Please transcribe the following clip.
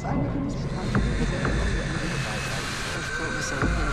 Seine Bundesbekannte, die Gesellschaft, das